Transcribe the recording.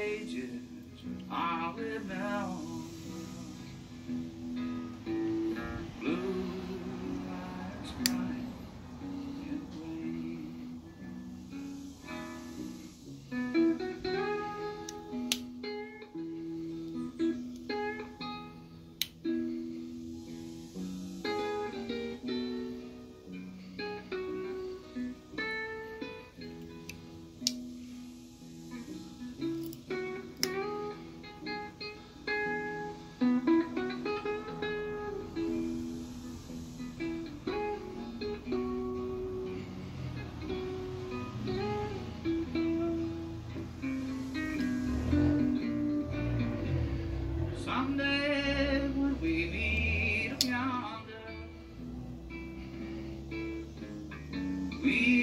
ages I live now. Blue lights Someday when we meet yonder, we